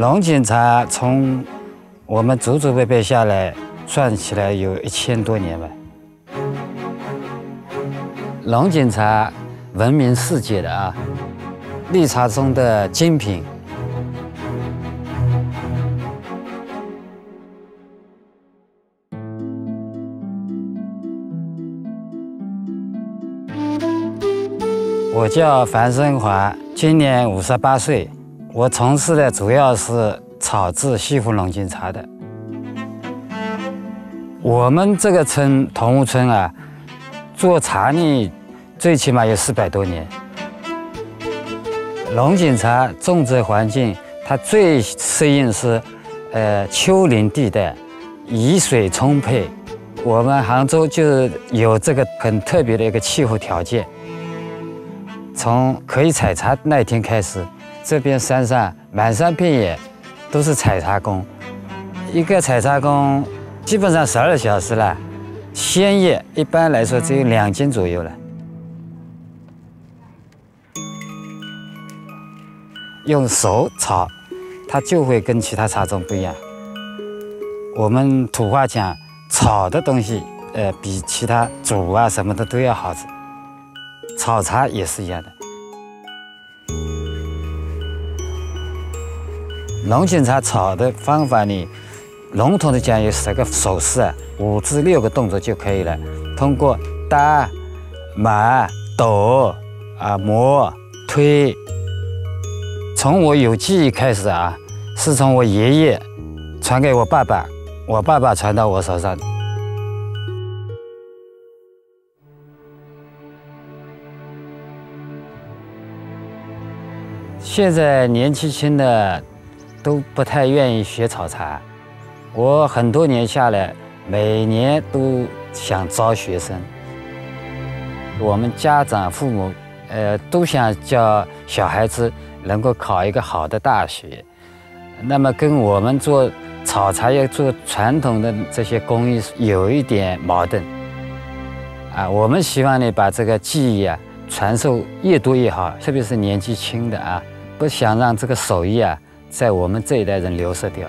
龙井茶从我们祖祖辈辈下来算起来有一千多年吧。龙井茶闻名世界的啊，绿茶中的精品。我叫樊生华，今年五十八岁。我从事的主要是炒制西湖龙井茶的。我们这个村桐湖村啊，做茶呢最起码有四百多年。龙井茶种植环境它最适应是，呃，丘陵地带，雨水充沛。我们杭州就有这个很特别的一个气候条件。从可以采茶那天开始，这边山上满山遍野都是采茶工。一个采茶工基本上十二小时了，鲜叶一般来说只有两斤左右了。用手炒，它就会跟其他茶种不一样。我们土话讲，炒的东西，呃，比其他煮啊什么的都要好吃。炒茶也是一样的。龙井茶炒的方法呢，笼统的讲有十个手势啊，五至六个动作就可以了。通过搭、码、抖、啊磨、推，从我有记忆开始啊，是从我爷爷传给我爸爸，我爸爸传到我手上。现在年纪轻的都不太愿意学炒茶，我很多年下来，每年都想招学生。我们家长父母，呃，都想叫小孩子能够考一个好的大学。那么跟我们做炒茶叶、做传统的这些工艺有一点矛盾。啊，我们希望呢，把这个技艺啊传授越多越好，特别是年纪轻的啊。不想让这个手艺啊，在我们这一代人流失掉。